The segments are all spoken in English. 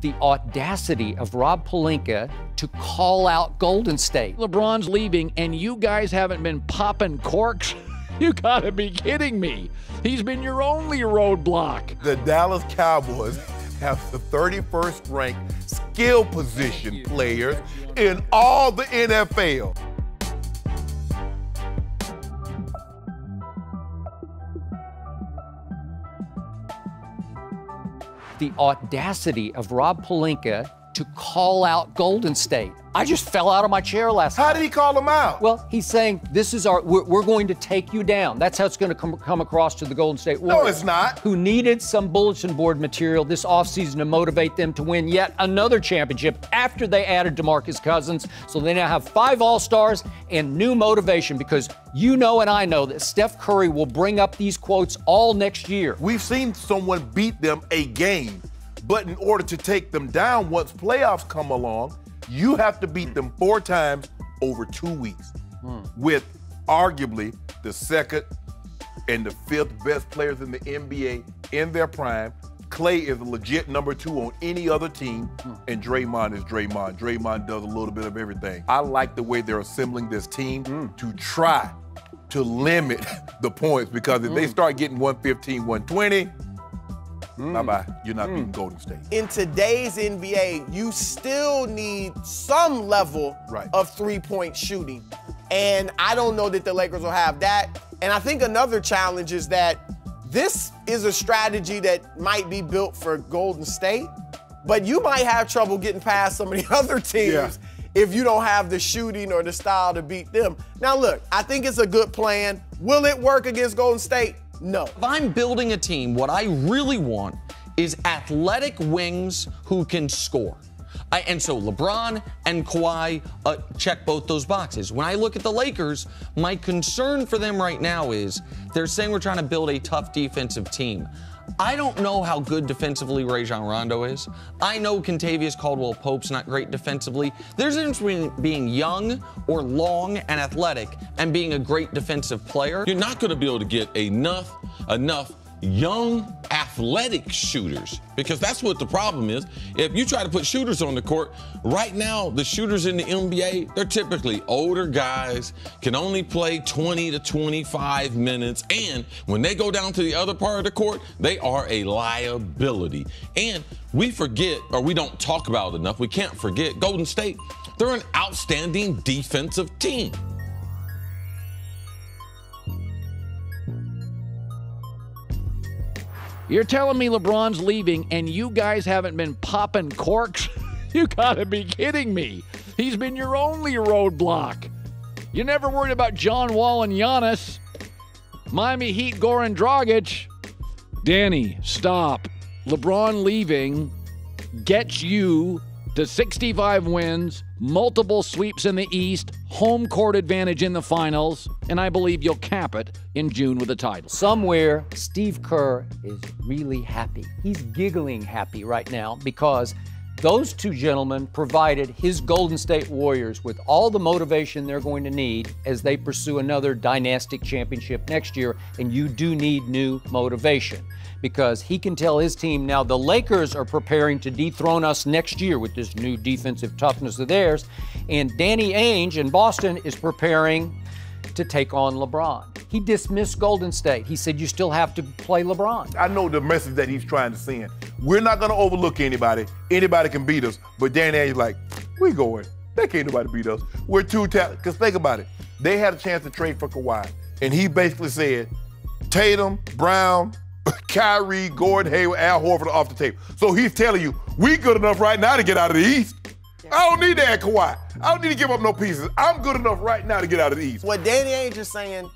the audacity of Rob Pelinka to call out Golden State. LeBron's leaving, and you guys haven't been popping corks? You gotta be kidding me. He's been your only roadblock. The Dallas Cowboys have the 31st ranked skill position players in all the NFL. The audacity of Rob Pelinka to call out Golden State. I just fell out of my chair last How night. did he call them out? Well, he's saying this is our. We're, we're going to take you down. That's how it's going to come, come across to the Golden State Warriors. No, it's not. Who needed some bulletin board material this offseason to motivate them to win yet another championship after they added DeMarcus Cousins. So they now have five All Stars and new motivation because you know and I know that Steph Curry will bring up these quotes all next year. We've seen someone beat them a game, but in order to take them down once playoffs come along, you have to beat them four times over two weeks hmm. with arguably the second and the fifth best players in the NBA in their prime. Clay is a legit number two on any other team, hmm. and Draymond is Draymond. Draymond does a little bit of everything. I like the way they're assembling this team hmm. to try to limit the points because if they start getting 115, 120, Mm. bye bye. You're not mm. beating Golden State. in today's NBA, you still need some level Right. of three point shooting. And I don't know that the Lakers will have that. And I think another challenge is that this is a strategy that might be built for Golden State, but you might have trouble getting past some of the other teams Yeah. if you don't have the shooting or the style to beat them. Now, look, I think it's a good plan. Will it work against Golden State? No. If I'm building a team, what I really want is athletic wings who can score. I, and so LeBron and Kawhi uh, check both those boxes. When I look at the Lakers, my concern for them right now is they're saying we're trying to build a tough defensive team. I don't know how good defensively Rajon Rondo is. I know Kentavious Caldwell Pope's not great defensively. There's a difference between being young or long and athletic and being a great defensive player. You're not going to be able to get enough enough young athletic shooters because that's what the problem is. If you try to put shooters on the court, right now the shooters in the NBA, they're typically older guys, can only play 20 to 25 minutes and when they go down to the other part of the court, they are a liability. And we forget or we don't talk about it enough. We can't forget Golden State. They're an outstanding defensive team. You're telling me LeBron's leaving, and you guys haven't been popping corks? You gotta be kidding me. He's been your only roadblock. You never worried about John Wall and Giannis. Miami Heat, Goran Dragic. Danny, stop. LeBron leaving gets you to 65 wins, multiple sweeps in the East, home court advantage in the finals, and I believe you'll cap it in June with a title. Somewhere, Steve Kerr is really happy. He's giggling happy right now because those two gentlemen provided his Golden State Warriors with all the motivation they're going to need as they pursue another dynastic championship next year. And you do need new motivation because he can tell his team now the Lakers are preparing to dethrone us next year with this new defensive toughness of theirs. And Danny Ainge in Boston is preparing to take on LeBron. He dismissed Golden State. He said, You still have to play LeBron. I know the message that he's trying to send. We're not going to overlook anybody. Anybody can beat us. But Danny Ainge's like, we going. They can't nobody beat us. We're too talented. Because think about it. They had a chance to trade for Kawhi. And he basically said, Tatum, Brown, Kyrie, Gordon, Hayward, Al Horford are off the table. So he's telling you, we good enough right now to get out of the East. I don't need to add Kawhi. I don't need to give up no pieces. I'm good enough right now to get out of the East. What Danny Ainge is saying,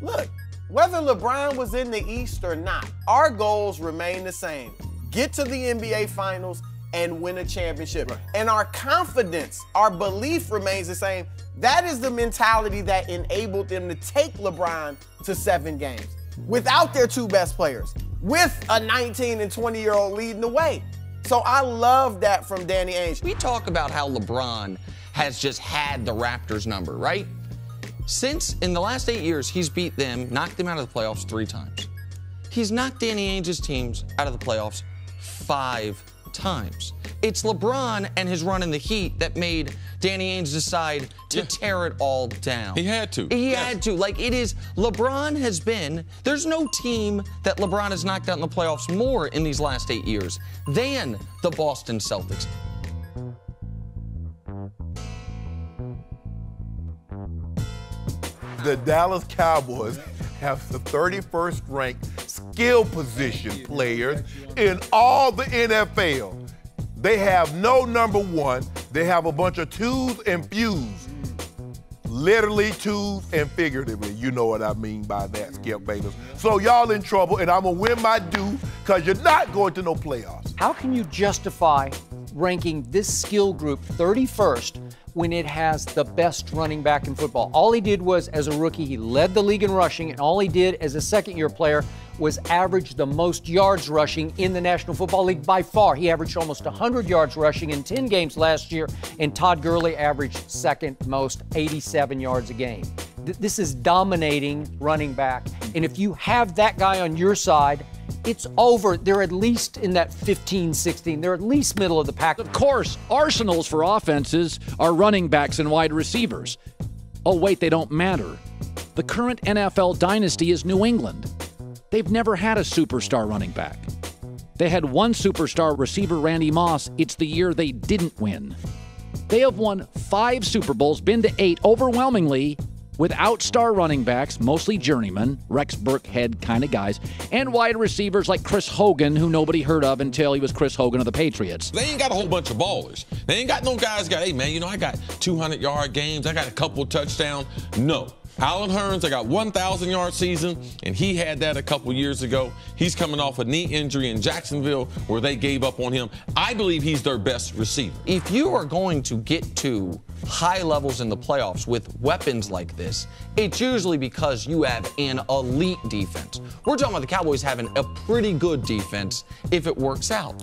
look, whether LeBron was in the East or not, our goals remain the same. Get to the NBA Finals and win a championship. And our confidence, our belief remains the same. That is the mentality that enabled them to take LeBron to seven games without their two best players, with a 19 and 20 year old leading the way. So I love that from Danny Ainge. We talk about how LeBron has just had the Raptors number, right? Since in the last eight years, he's beat them, knocked them out of the playoffs three times. He's knocked Danny Ainge's teams out of the playoffs five times. It's LeBron and his run in the Heat that made Danny Ainge decide to Yeah. tear it all down. He had to. He Yes. had to. Like it is, LeBron has been. There's no team that LeBron has knocked out in the playoffs more in these last eight years than the Boston Celtics. the Dallas Cowboys have the 31st ranked skill position players in all the NFL. They have no number one. They have a bunch of twos and fews. Literally twos and figuratively. You know what I mean by that, Skip Bayless. So y'all in trouble, and I'm gonna win my due because you're not going to no playoffs. How can you justify ranking this skill group 31st when it has the best running back in football? All he did was, as a rookie, he led the league in rushing, and all he did as a second year player was averaged the most yards rushing in the National Football League by far. He averaged almost 100 yards rushing in 10 games last year, and Todd Gurley averaged second most, 87 yards a game. Th- This is dominating running back. And if you have that guy on your side, it's over. They're at least in that 15, 16. They're at least middle of the pack. Of course, arsenals for offenses are running backs and wide receivers. Oh, wait, they don't matter. The current NFL dynasty is New England. They've never had a superstar running back. They had one superstar receiver, Randy Moss. It's the year they didn't win. They have won five Super Bowls, been to eight overwhelmingly without star running backs, mostly journeymen, Rex Burkhead kind of guys, and wide receivers like Chris Hogan, who nobody heard of until he was Chris Hogan of the Patriots. They ain't got a whole bunch of ballers. They ain't got no guys got, hey man, you know, I got 200 yard games, I got a couple touchdowns. No. Allen Hurns, I got 1,000 yard season, and he had that a couple years ago. He's coming off a knee injury in Jacksonville where they gave up on him. I believe he's their best receiver. If you are going to get to high levels in the playoffs with weapons like this, it's usually because you have an elite defense. We're talking about the Cowboys having a pretty good defense if it works out.